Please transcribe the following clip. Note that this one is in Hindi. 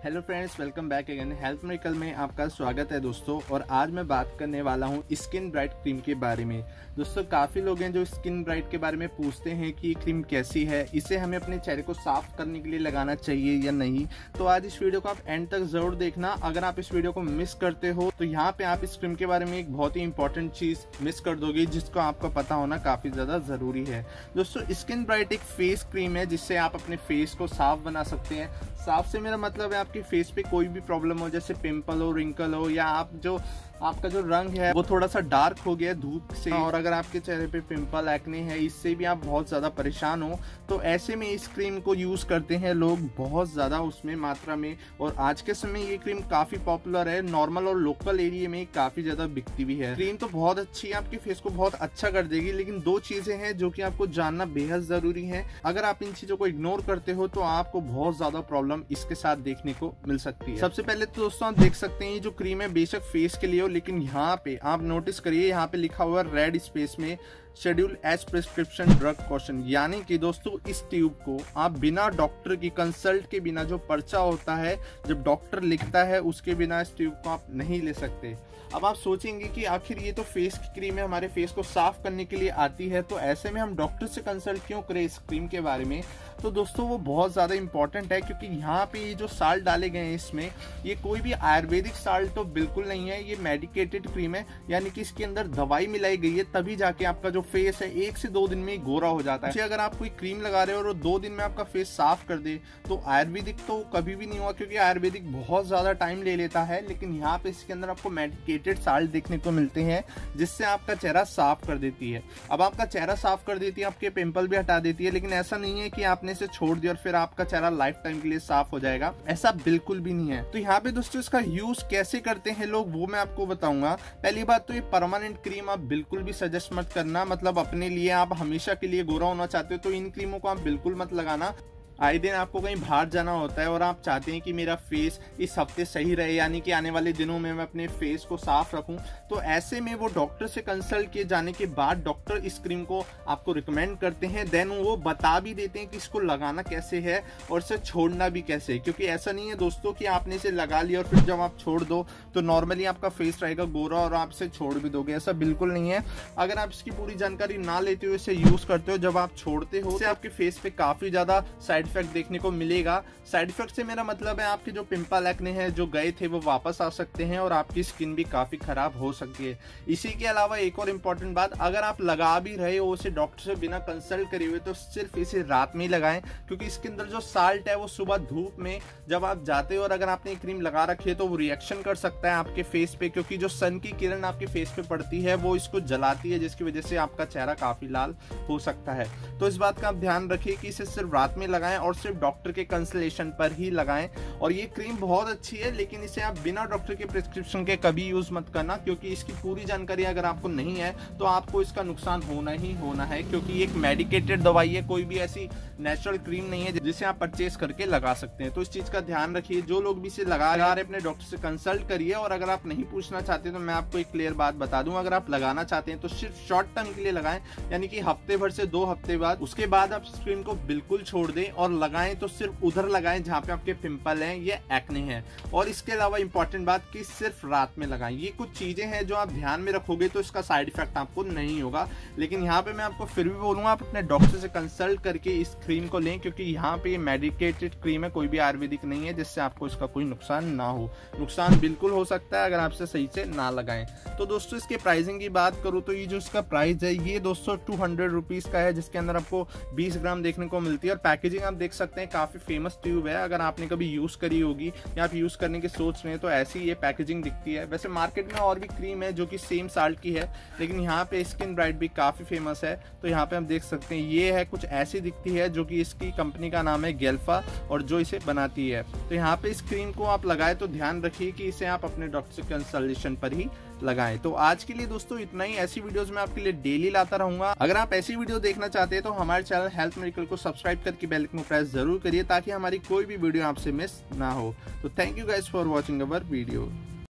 Hello friends welcome back again Health Medical में आपका स्वागत है दोस्तों, और आज मैं बात करने वाला हूँ स्किन ब्राइट क्रीम के बारे में। दोस्तों, काफ़ी लोग हैं जो स्किन ब्राइट के बारे में पूछते हैं कि ये क्रीम कैसी है, इसे हमें अपने चेहरे को साफ़ करने के लिए लगाना चाहिए या नहीं। तो आज इस वीडियो को आप एंड तक ज़रूर देखना। अगर आप इस वीडियो को मिस करते हो तो यहाँ पर आप इस क्रीम के बारे में एक बहुत ही इंपॉर्टेंट चीज़ मिस कर दोगे, जिसको आपको पता होना काफ़ी ज़्यादा ज़रूरी है। दोस्तों स्किन ब्राइट एक फेस क्रीम है, जिससे आप अपने फेस को साफ़ बना सकते हैं। साफ़ से मेरा मतलब है आपके फेस पे कोई भी प्रॉब्लम हो, जैसे पिंपल हो रिंकल हो, या आप जो आपका जो रंग है वो थोड़ा सा डार्क हो गया है धूप से। और अगर आपके चेहरे पे पिंपल एक्ने है इससे भी आप बहुत ज़्यादा परेशान हो। तो ऐसे में इस क्रीम को यूज़ करते हैं लोग बहुत ज़्यादा उसमें मात्रा में। और आज के समय ये क्रीम काफ़ी पॉपुलर है नॉर्मल और लोकल एरिया में काफ़ी ज़्यादा बिकती भी है। क्रीम तो बहुत अच्छी है आपके फेस को बहुत अच्छा कर देगी लेकिन दो चीज़ें हैं जो कि आपको जानना बेहद ज़रूरी है। अगर आप इन चीज़ों को इग्नोर करते हो तो आपको बहुत ज़्यादा प्रॉब्लम इसके साथ देखने को मिल सकती है। सबसे पहले तो दोस्तों आप देख सकते हैं ये जो क्रीम है बेशक फेस के लिए हो लेकिन यहाँ पे आप नोटिस करिए यहाँ पे लिखा हुआ रेड स्पेस में schedule H prescription drug question यानी कि दोस्तों, इस ट्यूब को आप बिना डॉक्टर की कंसल्ट के बिना जो पर्चा होता है, जब डॉक्टर लिखता है, उसके बिना इस ट्यूब को आप नहीं ले सकते। अब आप सोचेंगे कि आखिर ये तो फेस की क्रीम है, हमारे फेस को साफ़ करने के लिए आती है तो ऐसे में हम डॉक्टर से कंसल्ट क्यों करें इस क्रीम के बारे में? तो दोस्तों, वो बहुत ज़्यादा इंपॉर्टेंट है, क्योंकि यहाँ पे ये जो साल्ट डाले गए हैं इसमें, ये कोई भी आयुर्वेदिक साल्ट तो बिल्कुल नहीं है, ये मेडिकेटेड क्रीम है, यानी कि इसके अंदर दवाई मिलाई गई है, तभी जाके आपका जो फेस है, एक से दो दिन में गोरा हो जाता है। अगर आप कोई क्रीम लगा रहे हो और दो दिन में आपका फेस साफ़ कर दे तो आयुर्वेदिक तो कभी भी नहीं हुआ क्योंकि आयुर्वेदिक बहुत ज़्यादा टाइम ले लेता है, लेकिन यहाँ पे इसके अंदर आपको मेडिकेटेड साल्ट देखने को मिलते हैं, जिससे आपका चेहरा साफ़ कर देती है। अब आपका चेहरा साफ़ कर देती है, आपके पिंपल भी हटा देती है, लेकिन ऐसा नहीं है कि आपने इसे छोड़ दिया और फिर आपका चेहरा लाइफ टाइम के लिए साफ़ हो जाएगा। ऐसा बिल्कुल भी नहीं है। तो यहाँ पे दोस्तों इसका यूज़ कैसे करते हैं लोग, वो मैं आपको बताऊँगा। पहली बात तो ये परमानेंट क्रीम आप बिल्कुल भी सजेस्ट मत करना। मतलब अपने लिए आप हमेशा के लिए गोरा होना चाहते हो तो इन क्रीमों को आप बिल्कुल मत लगाना। आए दिन आपको कहीं बाहर जाना होता है और आप चाहते हैं कि मेरा फेस इस हफ़्ते सही रहे, यानी कि आने वाले दिनों में मैं अपने फेस को साफ़ रखूँ तो ऐसे में वो डॉक्टर से कंसल्ट किए जाने के बाद डॉक्टर इस क्रीम को आपको रिकमेंड करते हैं देन वो बता भी देते हैं कि इसको लगाना कैसे है और इसे छोड़ना भी कैसे है, क्योंकि ऐसा नहीं है दोस्तों कि आपने इसे लगा लिया और फिर जब आप छोड़ दो तो नॉर्मली आपका फेस रहेगा गोरा और आप इसे छोड़ भी दोगे, ऐसा बिल्कुल नहीं है। अगर आप इसकी पूरी जानकारी ना लेते हो इसे यूज़ करते हो, जब आप छोड़ते हो तो आपके फेस पे काफ़ी ज़्यादा साइड इफ़ेक्ट देखने को मिलेगा। साइड इफ़ेक्ट से मेरा मतलब है आपके जो पिंपल एक्ने हैं, जो गए थे, वो वापस आ सकते हैं और आपकी स्किन भी काफ़ी खराब हो सकती है। इसी के अलावा एक और इम्पोर्टेंट बात, अगर आप लगा भी रहे हो उसे डॉक्टर से बिना कंसल्ट करे हुए तो सिर्फ़ इसे रात में ही लगाएँ, क्योंकि इसके अंदर जो साल्ट है, वो सुबह धूप में जब आप जाते हो और अगर आपने क्रीम लगा रखी है तो वो रिएक्शन कर सकता है आपके फेस पे, क्योंकि जो सन की किरण आपके फेस पे पड़ती है, वो इसको जलाती है, जिसकी वजह से आपका चेहरा काफ़ी लाल हो सकता है। तो इस बात का आप ध्यान रखिए कि इसे सिर्फ़ रात में लगाएँ और सिर्फ़ डॉक्टर के कंसलेशन पर ही लगाएँ। और ये क्रीम बहुत अच्छी है, लेकिन इसे आप बिना डॉक्टर के प्रिस्क्रिप्शन के कभी यूज़ मत करना, क्योंकि इसकी पूरी जानकारी अगर आपको नहीं है तो आपको इसका नुकसान होना ही होना है, क्योंकि एक मेडिकेटेड दवाई है, कोई भी ऐसी नेचुरल क्रीम नहीं है जिसे आप परचेज करके लगा सकते हैं। तो इस चीज़ का ध्यान रखिए, जो लोग भी इसे लगा रहे अपने डॉक्टर से कंसल्ट करिए, और अगर आप नहीं पूछना चाहते तो मैं आपको एक क्लियर बात बता दूँ, अगर आप लगाना चाहते हैं तो सिर्फ़ शॉर्ट टर्म के लिए लगाएँ, यानी कि हफ़्ते भर से दो हफ़्ते बाद, उसके बाद आप स्क्रीन को बिल्कुल छोड़ दें, और लगाएँ तो सिर्फ़ उधर लगाएँ जहाँ पे आपके पिंपल हैं, ये एक्ने हैं। और इसके अलावा इंपॉर्टेंट बात कि सिर्फ़ रात में लगाएँ। ये कुछ चीज़ें हैं जो आप ध्यान में रखोगे तो इसका साइड इफ़ेक्ट आपको नहीं होगा। लेकिन यहाँ पे मैं आपको फिर भी बोलूँगा, आप अपने डॉक्टर से कंसल्ट करके इस क्रीम को लें, क्योंकि यहाँ पे ये मेडिकेटेड क्रीम है, कोई भी आयुर्वेदिक नहीं है, जिससे आपको इसका कोई नुकसान ना हो। नुकसान बिल्कुल हो सकता है अगर आपसे सही से ना लगाएँ। तो दोस्तों, इसके प्राइसिंग की बात करूँ तो ये जो इसका प्राइस है, ये दोस्तों टू हंड्रेड रुपीज़ का है, जिसके अंदर आपको बीस ग्राम देखने को मिलती है। और पैकेजिंग आप देख सकते हैं, काफ़ी फ़ेमस ट्यूब है। अगर आपने कभी यूज़ करी होगी या आप यूज़ करने की सोच रहे हैं तो ऐसी ये पैकेजिंग दिखती है। वैसे मार्केट में और भी क्रीम है जो कि सेम साल्ट की है, लेकिन यहाँ पे स्किन ब्राइट भी काफ़ी फ़ेमस है। तो यहाँ पे हम देख सकते हैं, ये है कुछ ऐसी दिखती है जो कि इसकी कंपनी का नाम है गेल्फा और जो इसे बनाती है। तो यहाँ पे इस क्रीम को आप लगाए तो ध्यान रखिए कि इसे आप अपने डॉक्टर से कंसल्टेशन पर ही लगाएँ। तो आज के लिए दोस्तों, इतना ही। ऐसी वीडियोस मैं आपके लिए डेली लाता रहूँगा। अगर आप ऐसी वीडियो देखना चाहते हैं तो हमारे चैनल हेल्थ मेडिकल को सब्सक्राइब करके बेल को प्रेस ज़रूर करिए ताकि हमारी कोई भी वीडियो आपसे मिस ना हो। तो thank you guys for watching our video